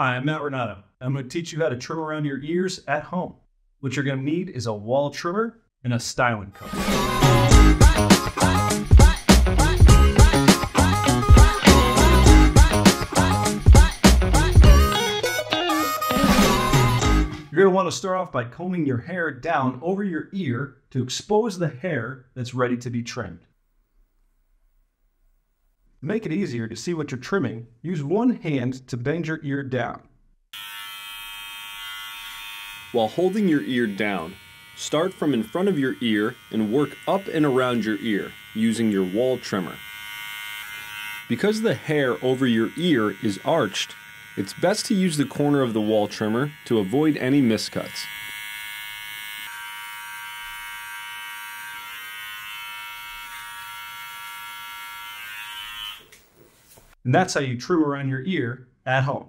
Hi, I'm Matt Ranaudo. I'm going to teach you how to trim around your ears at home. What you're going to need is a Wahl trimmer and a styling comb. You're going to want to start off by combing your hair down over your ear to expose the hair that's ready to be trimmed. Make it easier to see what you're trimming, use one hand to bend your ear down. While holding your ear down, start from in front of your ear and work up and around your ear using your Wahl trimmer. Because the hair over your ear is arched, it's best to use the corner of the Wahl trimmer to avoid any miscuts. And that's how you trim around your ear at home.